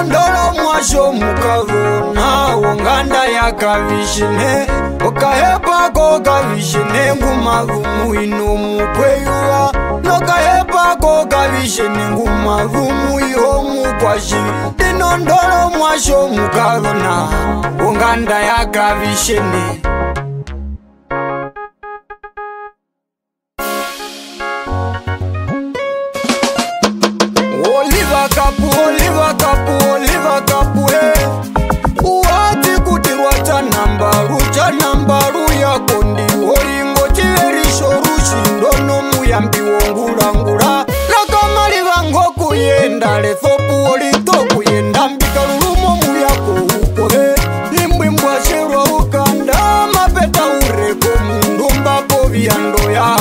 ondola mwasho mukavu nawo nganda yakavishine okahepako kavishine ngumavu muino mukweyuwa nokahepako kavishine ngumavu muiho mukwashi ndinondola mwasho mukavu nawo nganda yakavishine Oliver Capone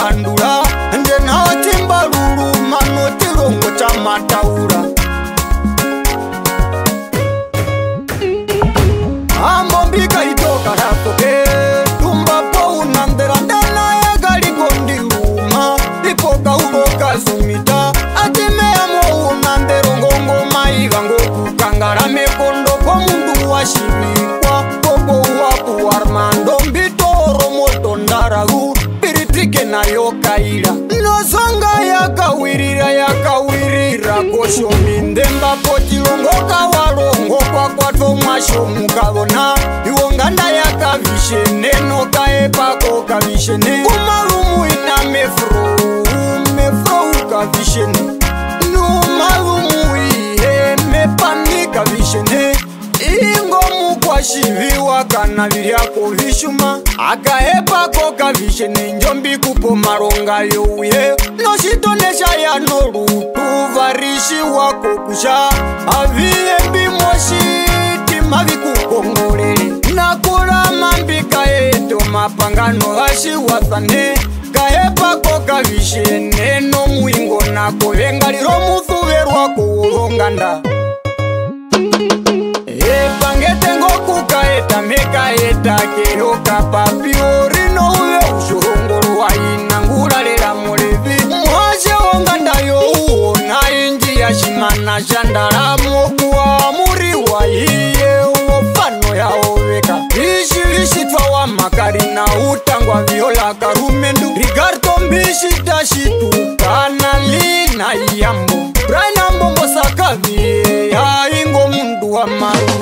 mphandula ndenawo timbaluluma notilongo cha mataula nayokaira inozonga yakawirira yakawirira kosho mindemba potilongoka walongo kwakwatomwasho mukavona iwo nganda yakavishene nokaepako kavishene umalumu ina mefro mefro kavishene numalumu ihe mepani kavishene ingomukwashiviwa kana viri ako vishuma akahepako kavishe nenjombi kupo maronga youye nositoneshayano rutu varishiwako kusha haviyembi mosidi mavi kukongorere nakula mambika yeto mapangano vashiwasane kahepako kavishe neno muingo nako vengaliro musuverwako wolonganda kuleta mheka yetakeyoka papi orino uye ushurungulu wainangula lela mulevi mwaze wangandayo uwona inji ya shimana sha ndalamu okuamuriwa iye uwopano yaoveka ishilishitwa wa makali na utangwa viola karumendu rigarto mbishi tashitukana lina iyambo brainambombosakavie yaingo mundu wa mau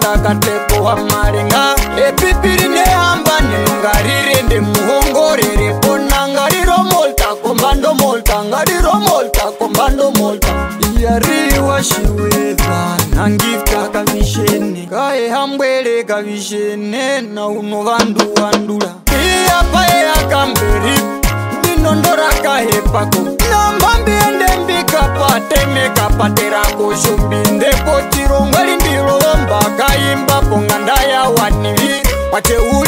ndakatekoha maringa epipiri nehamba nenongarire ndemuhongorere pona ngariro molta kombando molta ngariro molta kombando molta iyariwa shiweva nangifta kavishene kaehambwere kavishene naunovanduwandula iyapa eyakamberi ndinondorakahepako nambambiendembikapatemekapaterakoshombinde ¿Qué